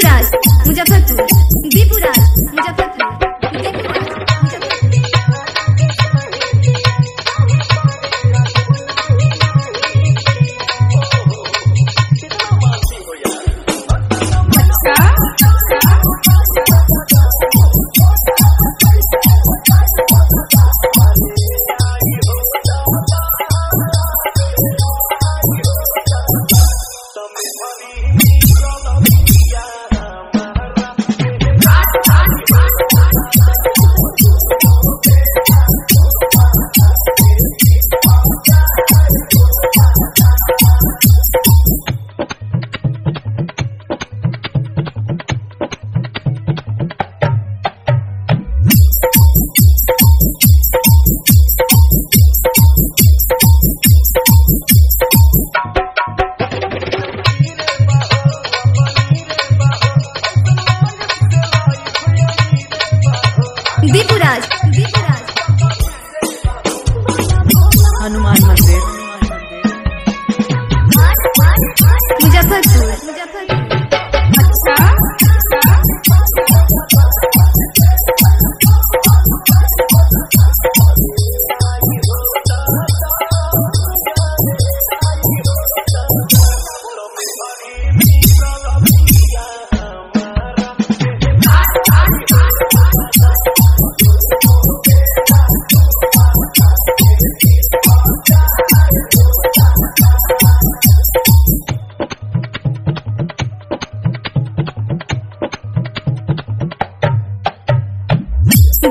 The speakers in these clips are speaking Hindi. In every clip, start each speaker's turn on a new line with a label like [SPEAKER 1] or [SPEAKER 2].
[SPEAKER 1] दीपुराज मुजफ्फरपुर दीपुराज दीपुराज।
[SPEAKER 2] दीपराज हनुमान मंदिर।
[SPEAKER 1] मुजफ्फरपुर।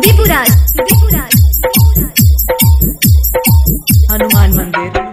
[SPEAKER 1] दीपुराज
[SPEAKER 2] हनुमान मंदिर।